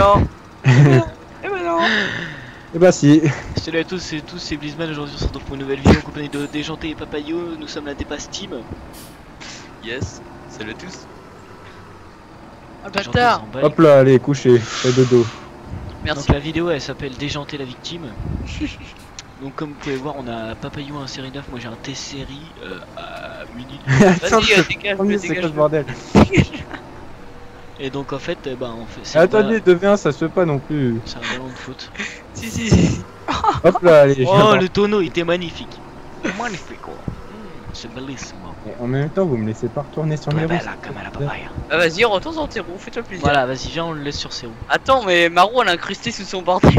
non. Eh ben non. Eh bah si. Salut à tous, c'est tous, c'est Blizzman. Aujourd'hui, on se retrouve pour une nouvelle vidéo en compagnie de Déjanté et Papayo. Nous sommes la dépasse team. Yes. Salut à tous. Ah Déjanté bâtard. Hop là, allez, couchez, fais dodo. Merci. Donc la vidéo elle s'appelle Déjanter la victime. Donc comme vous pouvez voir on a Papayou un série 9, moi j'ai un T-série euh, à minute. Attends, Vas-y, dégage, dégage. ce bordel? Et donc en fait eh ben on fait Attendez, 2v1, ça se fait pas non plus. c'est un ballon de foot. Si, si, si. Hop là, allez, je Oh le tonneau il était magnifique. Magnifique quoi. Mm, c'est bellissimo. Et En même temps, vous me laissez pas retourner sur mes roues. bella comme à la papaya. Ah, vas-y, retourne sur tes roues, fais-toi plaisir. Voilà vas-y viens on le laisse sur ses roues. Attends, mais Marou, elle a incrusté sous son bordel.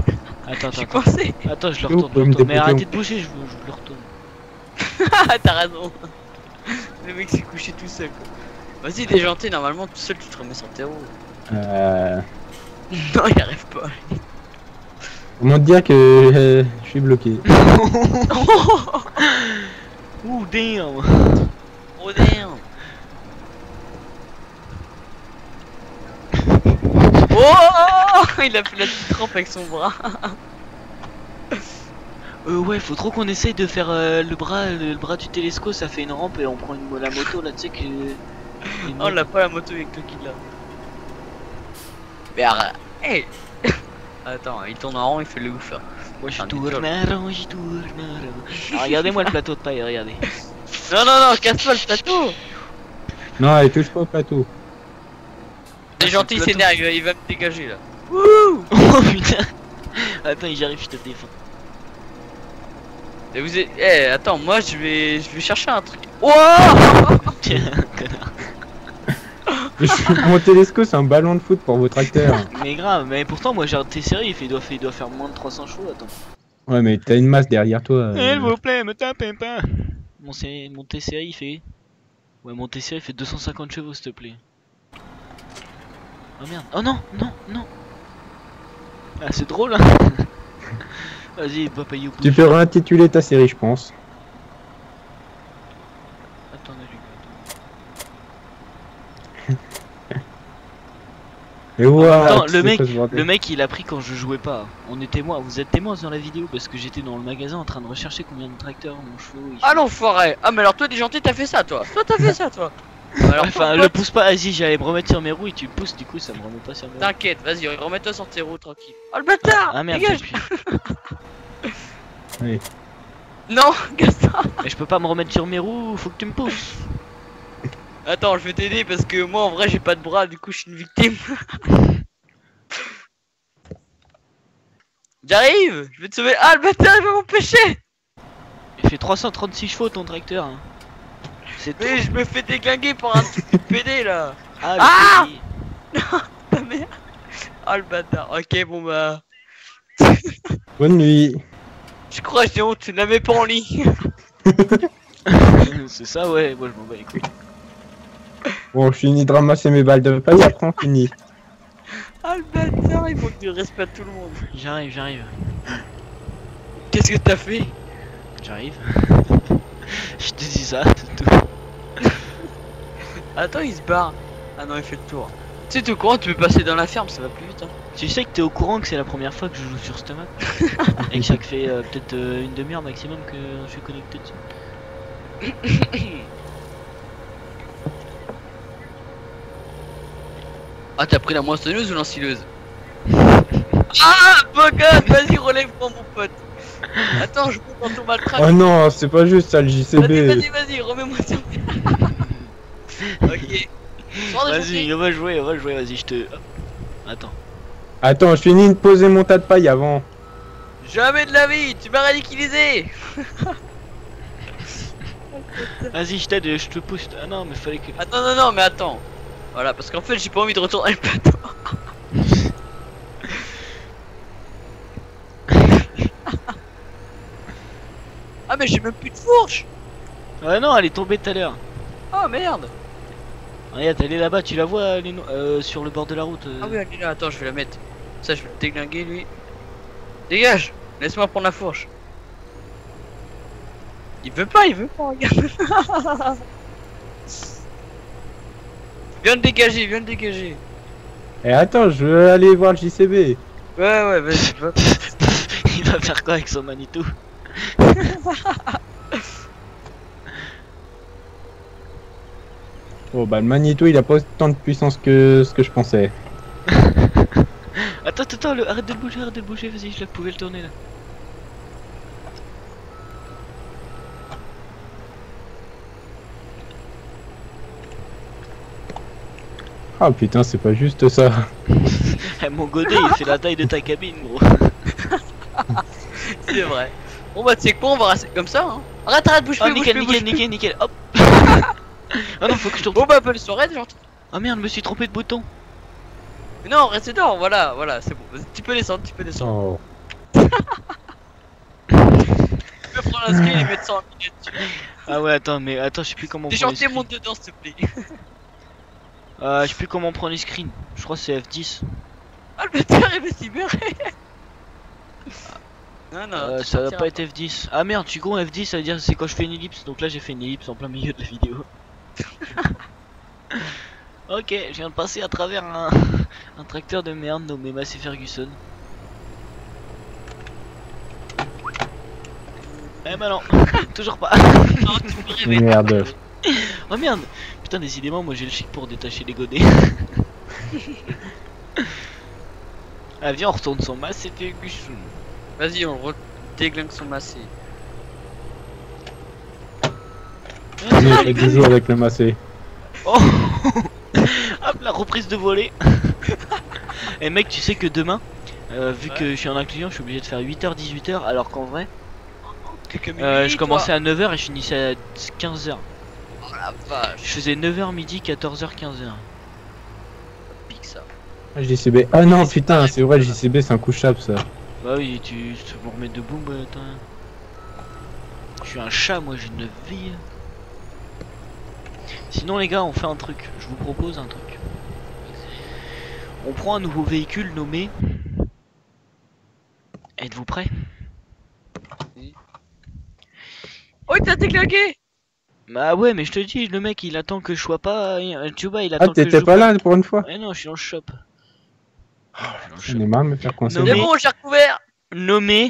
Attends Je suis attends attends. coincé. Attends je le Vous retourne, je. Mais arrêtez on- de bouger je, je le retourne. Ah, t'as raison. Le mec s'est couché tout seul. quoi. Vas-y, déjanté, normalement, tout seul, tu te remets sur tes roues. Euh... Non, il arrive pas. Comment te dire que euh, je suis bloqué Ouh damn Oh damn. Oh Il a fait la petite trempe avec son bras. Euh ouais, faut trop qu'on essaye de faire euh, le bras le, le bras du télescope, ça fait une rampe et on prend une, la moto là, tu sais que... les Oh, on l'a pas la moto avec le guide là. Mais arrête. Hey Attends, il tourne en rond, il fait le ouf. hein. Moi je un tourne en rond, j'y tourne en rond. Ah, Regardez-moi le plateau de paille, regardez. Non, non, non, casse pas le plateau Non, allez, touche pas au plateau. Les c'est gentils le plateau. s'énerve, il va- il me dégager là. Oh putain Attends, j'y arrive, je te défends. Et vous êtes... Eh, attends, moi je vais... Je vais chercher un truc. Oh Tiens. Je- Mon télescope, c'est un ballon de foot pour vos tracteurs. Mais grave, mais pourtant moi j'ai un T-série, il, fait- il doit, faire- il doit faire moins de 300 chevaux, attends. Ouais, mais t'as une masse derrière toi. euh. S'il vous plaît, me tapez pas Mon, mon T-série il fait... Ouais, mon il fait 250 chevaux, s'il te plaît. Oh merde. Oh non, non, non Ah, c'est drôle, hein Vas-y, Papayou, Tu bouge. peux réintituler ta série, je pense. Attends, Nalu, Attends, le mec, le mec il a pris quand je jouais pas. On est témoins, vous êtes témoins dans la vidéo parce que j'étais dans le magasin en train de rechercher combien de tracteurs mon chevaux. il Ah l'enfoiré Ah mais alors toi, des gentils, t'as fait ça toi Toi, t'as fait ça toi Alors, Enfin, le pousse pas, vas-y, j'allais me remettre sur mes roues et tu pousses, du coup ça me remet pas sur mes roues. T'inquiète, vas-y, remets-toi sur tes roues tranquille. Oh le bâtard Ah merde, Dégage j'appuie. Oui. Non, Gaston Mais je peux pas me remettre sur mes roues, faut que tu me pousses. Attends, je vais t'aider parce que moi en vrai j'ai pas de bras, du coup je suis une victime. J'arrive Je vais te sauver. Ah le bâtard il va m'empêcher Il fait 336 chevaux ton tracteur. hein. C'est tout. Mais je me fais déglinguer par un truc de PD là Ah, le Ah petit. Ah merde Ah le bâtard Ok bon bah... Bonne nuit. Je crois que j'ai honte, tu ne la mets pas en ligne C'est ça, ouais, moi je m'en bats les couilles. Bon, je finis de ramasser mes balles de paille, après on finit. Ah le bâtard il faut que tu respectes tout le monde J'arrive, j'arrive, Qu'est-ce que t'as fait? J'arrive. je te dis ça, c'est tout. Attends il se barre Ah non il fait le tour Tu sais tout courant tu peux passer dans la ferme ça va plus vite hein Tu sais que t'es au courant que c'est la première fois que je joue sur cette map Et que ça fait euh, peut-être euh, une demi-heure maximum que je suis connecté dessus. Ah t'as pris la moissonneuse ou l'ensileuse Ah Bogart Vas-y relève-moi mon pote Attends je monte dans ton maltraque Oh non, c'est pas juste ça le Vas-y JCB. vas-y vas-y remets-moi ça Ok Vas-y, on va jouer, on va jouer, vas-y, je te. Attends. Attends, je finis de poser mon tas de paille avant. Jamais de la vie Tu m'as ridiculisé Vas-y, je t'aide, je te pousse. Ah non, mais fallait que. Attends non non mais attends Voilà parce qu'en fait j'ai pas envie de retourner le plateau Ah mais j'ai même plus de fourche Ah non, elle est tombée tout à l'heure. Oh merde Regarde, elle est là-bas, tu la vois, elle est no- euh, sur le bord de la route. euh. Ah oui, elle est là, attends, je vais la mettre. Ça, je vais le déglinguer lui. Dégage Laisse-moi prendre la fourche. Il veut pas, il veut pas, regarde. viens de dégager, viens de dégager. Eh attends, je veux aller voir le JCB. Ouais, ouais, vas-y, va. Il va faire quoi avec son Manitou? Oh bah le Magneto il a pas autant de puissance que ce que je pensais. Attends, attends, attends, le... arrête de le bouger, arrête de le bouger, vas-y, je la pouvais le tourner là. Ah putain c'est pas juste ça. Eh, mon godet, il fait la taille de ta cabine, gros. C'est vrai. Bon bah, tu sais quoi, on va rester comme ça, hein. Arrête, arrête, bouge Oh, plus, bouge nickel, plus, nickel, plus. nickel, nickel, hop Ah non, faut que je tourne. Bon bah, bonne soirée, gentil. Ah merde, je me suis trompé de bouton. Non, reste dedans, voilà, voilà, c'est bon. Vas-y, Tu peux descendre, tu peux descendre. Oh. Tu peux prendre un screen et mettre ça en miniature. Ah ouais, attends, mais attends, je sais plus comment screens. monte dedans, s'il te plaît. Euh, je sais plus comment prendre les screens. Je crois que c'est F10. Ah, le bâtard, il s'y beurrer. Non, non, Euh, ça sortiras pas être F10. Ah merde, tu gros F10, ça veut dire c'est quand je fais une ellipse. Donc là, j'ai fait une ellipse en plein milieu de la vidéo. ok, je viens de passer à travers un, un tracteur de merde nommé Massey Ferguson. Eh bah non, toujours pas. Non, tu. Merde. Oh merde Putain, décidément, moi j'ai le chic pour détacher les godets. ah, viens, on retourne son Massey Ferguson. Vas-y, on déglingue son massé. Fait toujours avec le massé. Oh Hop, la reprise de volée Et mec, tu sais que demain, euh, vu que je suis en inclusion, je suis obligé de faire 8h, 18h, alors qu'en vrai, euh, je commençais à 9h et je finissais à 15h. Oh la vache, Je faisais 9h midi, 14h, 15h. pique ça. Ah, JCB. Ah non putain c'est vrai JCB c'est un couchable ça. Bah oui, tu tu me remets debout, bah attends. Je suis un chat, moi j'ai une vie. Sinon les gars, on fait un truc. Je vous propose un truc. On prend un nouveau véhicule nommé... Êtes-vous prêts? Oh, il t'a déglingué Bah ouais, mais je te dis, le mec il attend que je sois pas. Tu vois, il Ah attend que je t'étais joue pas là pour une fois Eh non, je suis dans le shop. Shop. J'en ai marre de me faire mais- bon, j'ai recouvert Nommé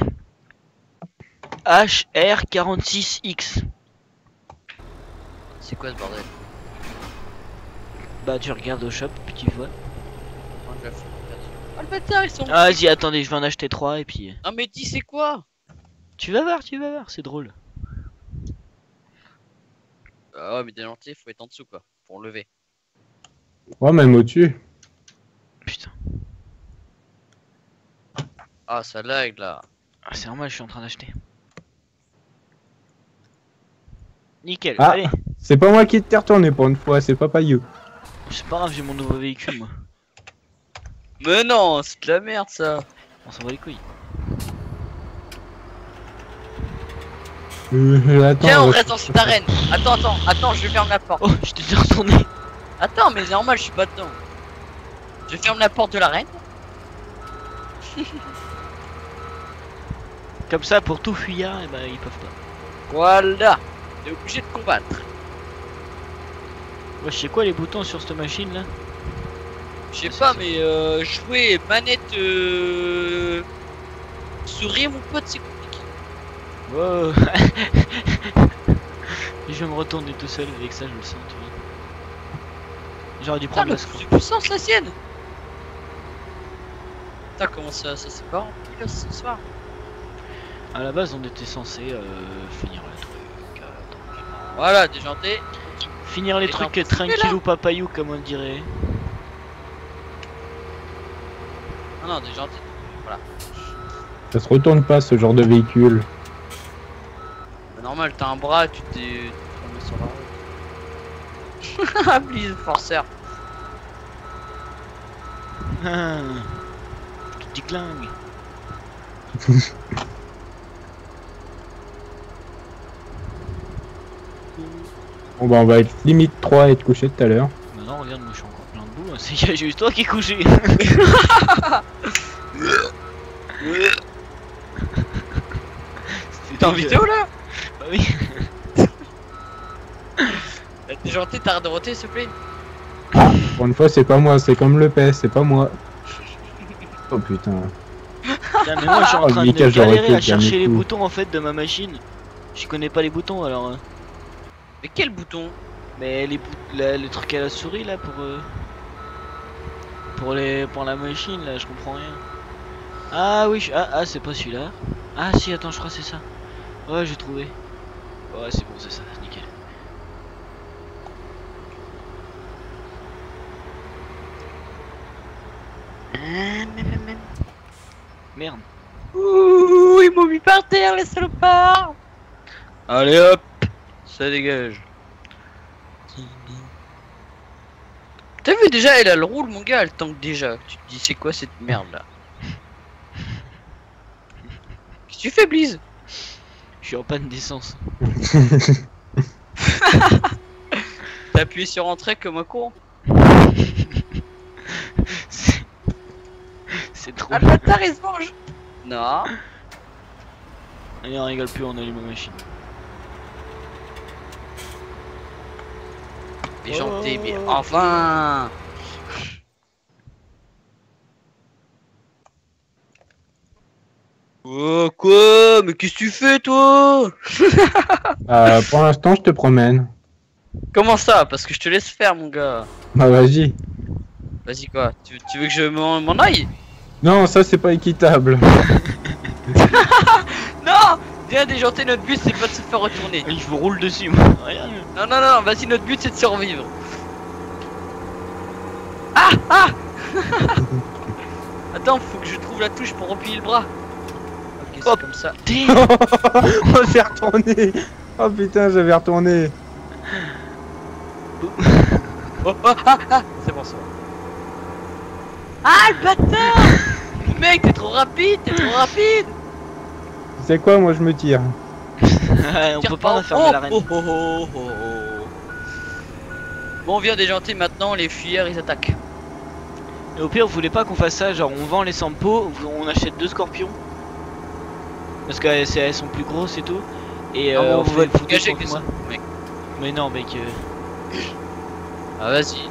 HR46X. C'est quoi ce bordel? Bah tu regardes au shop, puis tu vois. Oh le bâtard, ils sont. Ah vas-y, attendez, je vais en acheter 3 et puis... Ah, mais dis, c'est quoi? Tu vas voir, tu vas voir, c'est drôle. Ah ouais, mais des lentilles, faut être en dessous quoi, pour lever. Ouais même au-dessus. Putain, Ah, ça lag là. Ah, c'est normal, je suis en train d'acheter. Nickel, Ah. allez. C'est pas moi qui t'ai retourné pour une fois, c'est Papa You. C'est pas grave, j'ai mon nouveau véhicule moi. Mais non, c'est de la merde ça. On s'en va les couilles. Euh, attends. Tiens, on euh, reste dans cette arène. Attends, attends, attends, je vais fermer la porte. Oh, je t'ai retourné. Attends, mais normal, je suis pas dedans. Je ferme la porte de l'arène. Comme ça, pour tout fuyard, et bah ils peuvent pas. Voilà. T'es obligé de combattre. Ouais, je sais quoi les boutons sur cette machine là? Je sais pas, mais euh, jouer manette euh... souris, mon pote, c'est. Wow. je vais me retourner tout seul avec ça, je le sens, tu vois. J'aurais dû prendre la c'est puissance la sienne. Putain, comment ça, ça s'est pas rempli là ce soir? À la base, on était censé euh, finir le truc. euh, tranquillement. Voilà, déjanté. Finir les trucs j'en- tranquille ou papayou, comme on dirait. Non, non, déjanté. Ça se retourne pas ce genre de véhicule. Bah, normal, t'as un bras, tu t'es remets sur la route. Ah, please, forceur. Ah, Petit clingue. Bon bah on va être limite 3 et être couché tout à l'heure. Bah non, regarde, moi je suis encore plein de boue. C'est y a juste toi qui es couché. T'es en vidéo là? Oui. Déjanté, t'arrêtes de roter s'il te plaît? Pour une fois, c'est pas moi, c'est comme le PS, c'est pas moi. Oh putain. Putain, mais moi je suis en Oh, train Mika, de galérer à le chercher les boutons en fait de ma machine. Je connais pas les boutons alors. euh. Mais quel bouton? Mais les, bout- la- les trucs à la souris là pour. euh, Pour les pour la machine là, je comprends rien. Ah oui, je- ah, ah c'est pas celui-là. Ah si, attends, je crois que c'est ça. Ouais, j'ai trouvé. Ouais, c'est bon, c'est ça, nickel. Merde. Ouh, ils m'ont mis par terre, les salopards Allez hop Ça dégage. T'as vu déjà, elle a le roule, mon gars, elle tank déjà. Tu te dis, c'est quoi cette merde là Qu'est-ce que tu fais, Blizz Je suis en panne d'essence. T'as appuyé sur entrée comme un con C'est trop. Ah, bâtard, il se mange Non Allez, on rigole plus, on allume la machine. Les gens Oh. mais enfin Oh quoi? Mais qu'est-ce que tu fais toi? Euh, pour l'instant, je te promène. Comment ça? Parce que je te laisse faire mon gars. Bah vas-y. Vas-y quoi? Tu, tu veux que je m'en m'en aille? Non, ça c'est pas équitable. Non Viens déjanter notre but c'est pas de se faire retourner. Et je vous roule dessus, moi. Non non non vas-y notre but c'est de survivre. Ah ah Attends faut que je trouve la touche pour replier le bras. C'est Hop. comme ça. On s'est retourné. Oh putain, j'avais retourné. Oh, oh, ah, ah, c'est bon, c'est bon. Ah, le bâtard Mec, t'es trop rapide, t'es trop rapide Tu sais quoi, moi je me tire. on Tire peut pas oh, refermer oh, l'arène. oh, oh, oh, oh, oh. Bon, on vient déjanter maintenant, les fuyères ils attaquent. Et au pire, vous voulez pas qu'on fasse ça Genre, on vend les sampos, on achète deux scorpions. Parce qu'elles c'est- elles sont plus grosses et tout. Et Non, euh, on on va fait gager deux avec moi. mec. Mais non, mec. euh, Ah, vas-y.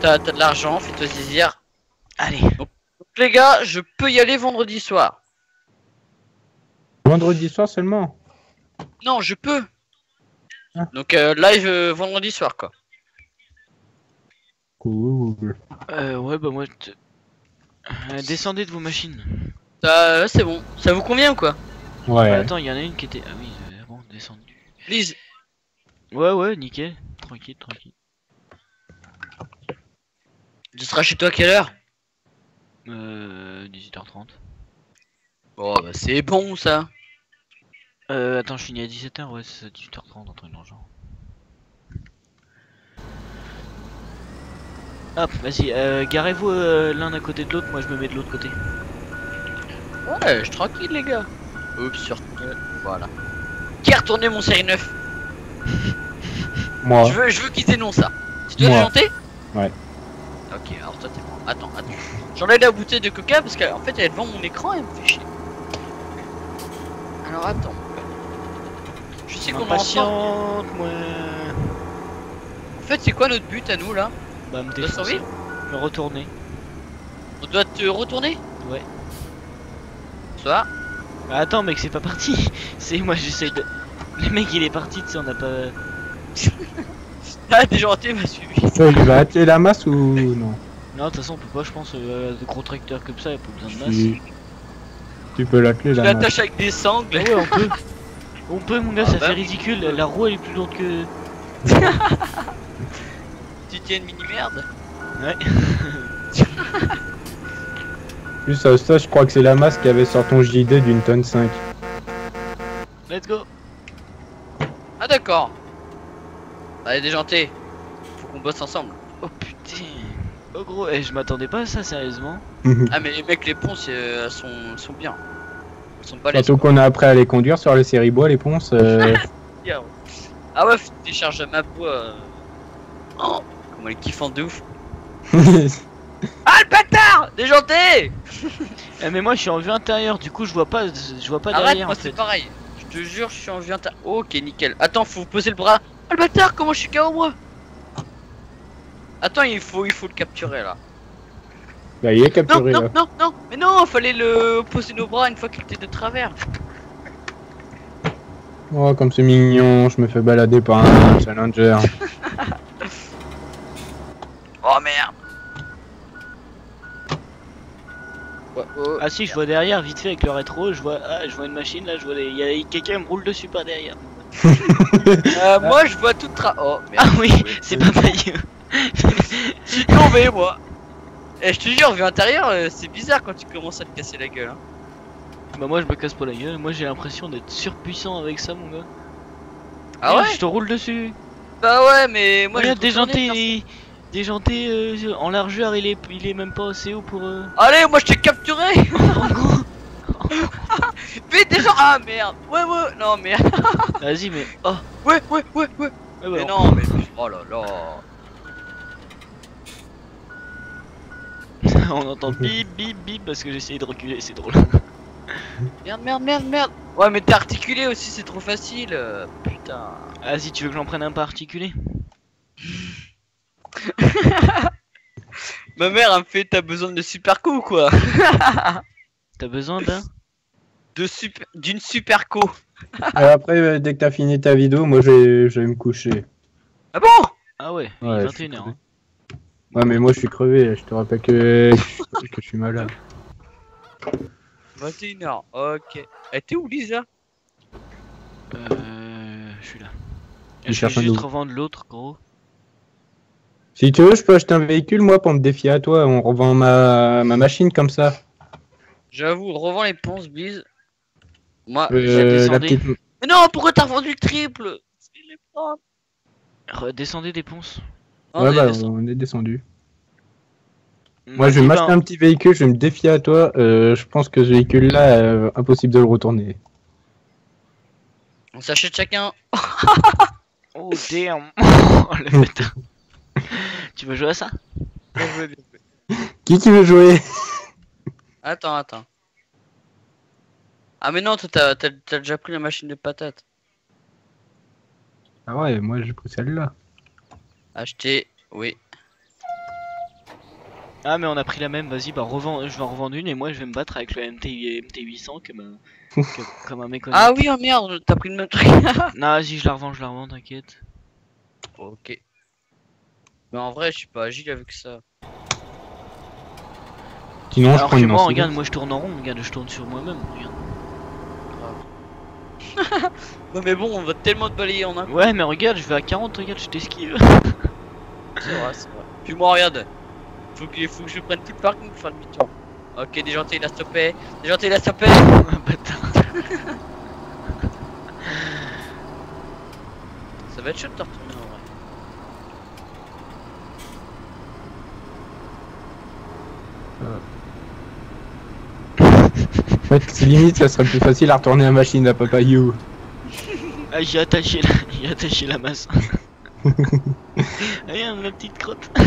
T'as t'as de l'argent, fais-toi plaisir. Allez. Donc, les gars, je peux y aller vendredi soir. Vendredi soir seulement? Non, je peux. Ah. Donc, euh, live euh, vendredi soir, quoi. Cool. Euh, ouais, bah moi. te- Euh, descendez de vos machines. Ça, c'est bon. Ça vous convient ou quoi Ouais. Attends, il y en a une qui était. Ah oui, euh, bon, descendu. Lise, Ouais, ouais, nickel. Tranquille, tranquille. tu seras chez toi à quelle heure? Euh. 18h30. Bon, bah c'est bon ça. Euh, attends, je finis à 17h, ouais, c'est ça, 18h30, un truc dans le genre. Hop, vas-y, euh, garez-vous euh, l'un à côté de l'autre, moi je me mets de l'autre côté. Ouais, je suis tranquille les gars. Oups, sur... Voilà. Qui a retourné mon série 9 Moi. je, veux, je veux qu'ils dénoncent ça. Tu dois Moi. déjanter Ouais. Ok, alors toi t'es bon. Attends, attends. J'enlève la bouteille de coca parce qu'en fait elle est devant mon écran et elle me fait chier. Alors attends. Je sais qu'on est ensemble. Impatiente, moi. En fait, c'est quoi notre but à nous là Bah, me défoncer. Me retourner. On doit te retourner Ouais. Bah, attends, mec, c'est pas parti. C'est moi, j'essaye de. Le mec, il est parti, tu sais, on n'a pas. Ah, déjanté m'a suivi. Ça, il va atteler la masse ou non Non, de toute façon, on peut pas, je pense, euh, de gros tracteurs comme ça, y a pas besoin de masse. Tu peux l'atteler la masse. l'attaches avec des sangles. Ah ouais, on peut. On peut, mon gars, Ah ça bah fait oui. ridicule. La roue, elle est plus lourde que. Tu tiens une mini merde. Ouais. Plus ça, ça, je crois que c'est la masse qu'il y avait sur ton JD d'une tonne 5. Let's go. Ah d'accord. Allez déjanté. Faut qu'on bosse ensemble. Oh putain. Oh gros, eh, je m'attendais pas à ça, sérieusement. Ah mais les mecs les ponces euh, elles sont, elles sont bien. Elles sont pas Surtout qu'on a appris à les conduire sur les séries bois, les ponces. euh, Ah ouais, faut décharges ma peau. euh. Oh, comment elle est kiffante de ouf. Ah le bâtard Déjanté Eh, mais moi, je suis en vue intérieure, du coup, je vois pas, je vois pas Arrête, derrière. moi en c'est fait. pareil. Je te jure, je suis en vue inter- Ok, nickel. Attends, faut poser le bras. Ah le bâtard, comment je suis KO moi? Attends, il faut, il faut le capturer là. Bah, il est Non, capturé non, là. non, non, mais non, fallait le poser nos bras une fois qu'il était de travers. Oh, comme c'est mignon, je me fais balader par un challenger. Oh merde. Ah si, je vois derrière, vite fait avec le rétro, je vois, ah, je vois une machine là, je vois, il y a quelqu'un me roule dessus par derrière. Euh, moi je vois tout tra... Oh merde. Ah oui, c'est pas maillot. Je suis tombé moi. Et je te jure, vu intérieur, euh, c'est bizarre quand tu commences à te casser la gueule. Hein. Bah moi je me casse pas la gueule, moi j'ai l'impression d'être surpuissant avec ça mon gars. Ah ouais Je te roule dessus. Bah ouais, mais moi Regarde, j'ai déjanté, déjanté euh, en largeur, il est, il est même pas assez haut pour. Euh... Allez, moi je t'ai capturé. Mais déjà Ah merde. Ouais, ouais, non, merde. Vas-y, mais oh. Ouais, ouais, ouais, ouais. Mais ouais, non, mais... Oh là là. On entend bip bip bip parce que j'ai essayé de reculer, c'est drôle. Merde, merde, merde, merde. Ouais, mais t'es articulé aussi, c'est trop facile. Putain. Vas-y, tu veux que j'en prenne un particulier Ma mère, elle me fait, t'as besoin de super coup, quoi? T'as besoin d'un? De super... D'une super co Et après, euh, dès que t'as fini ta vidéo, moi je vais, je vais me coucher. Ah bon? Ah ouais, il Ouais, est je suis 21h. crevé. Ouais, mais moi je suis crevé, je te rappelle que, que je suis malade. 21h, ok. Elle était où, Lisa? Euh. Je suis là. Je cherche vais un juste revendre l'autre, gros. Si tu veux, je peux acheter un véhicule, moi, pour me défier à toi. On revend ma, ma machine comme ça. J'avoue, revends les ponces, bise. Moi, Euh, descendez. petite... Mais non, pourquoi t'as revendu le triple? Redescendez des ponces. Non, Ouais, bah, on est descendu. Moi, je vais m'acheter ben, un petit véhicule, je vais me défier à toi. Euh, je pense que ce véhicule-là, euh, impossible de le retourner. On s'achète chacun. Oh damn Oh, le bâtard. Tu veux jouer à ça? Bien joué, bien joué. Qui qui veut jouer? Attends, attends. Ah mais non, toi t'as t'as- t'as déjà pris la machine de patates. Ah ouais, moi j'ai pris celle-là. Acheter, oui. Ah mais on a pris la même, vas-y bah revends, je vais en revendre une et moi je vais me battre avec le MT, MT800 comme un, que- comme un mec honnête. Ah oui, oh merde, t'as pris le même truc. Non vas-y je la revends, je la revends, t'inquiète. ok. Mais en vrai, je suis pas agile avec ça. Sinon, je Alors prends que une moi regarde, moi je tourne en rond, regarde je tourne sur moi-même, regarde. Ouais, mais bon, on va tellement te balayer en un. Ouais mais regarde, je vais à 40, regarde, je t'esquive. C'est vrai, c'est vrai. Puis moi, regarde. Faut que, faut que je prenne tout le parking pour faire demi-tour. Ok, déjanté, il a stoppé. Déjanté, il a stoppé. Bâtard. Ça va être chaud de te retourner en vrai. En fait, limite, ça serait plus facile à retourner la machine à Papa You. Ah j'ai attaché la, j'ai attaché la masse. Regarde ma petite crotte.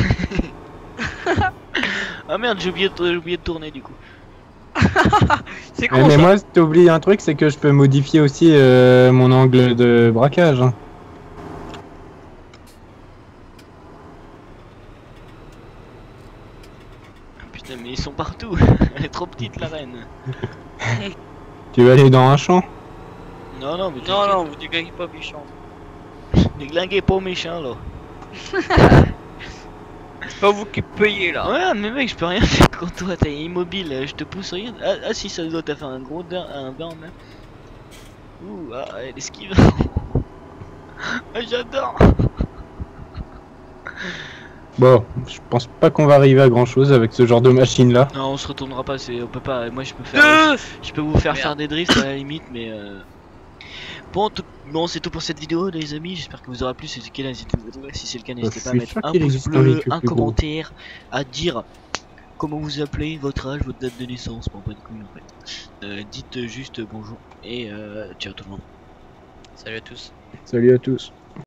ah merde, j'ai oublié, de- j'ai oublié de tourner du coup. C'est Eh, con mais ça. moi, t'as oublié un truc, c'est que je peux modifier aussi euh, mon angle de braquage. hein. Ah, putain mais ils sont partout. Elle est trop petite la reine. Tu veux aller dans un champ? Non non mais Non, non, vous dégagez pas méchant. Déglinguez pas méchant là. C'est pas vous qui payez là. Ouais mais mec je peux rien faire contre toi, t'es immobile, je te pousse rien. Ah, ah, si ça doit t'as fait un gros burn, un burn là. Ouh ah elle esquive. ah, J'adore. Bon, je pense pas qu'on va arriver à grand chose avec ce genre de machine là. Non on se retournera pas, c'est on peut pas. Moi je peux faire. Deux Je peux vous faire Merde. faire des drifts à la limite, mais euh... bon, tout- bon c'est tout pour cette vidéo, les amis. J'espère que vous aura plu. Si c'est le cas, n'hésitez- si c'est le cas, n'hésitez je pas à mettre un pouce bleu, un gros. commentaire, à dire comment vous appelez, votre âge, votre date de naissance. Bon, pas de couilles en fait. Euh, dites juste bonjour et euh, ciao tout le monde. Salut à tous. Salut à tous.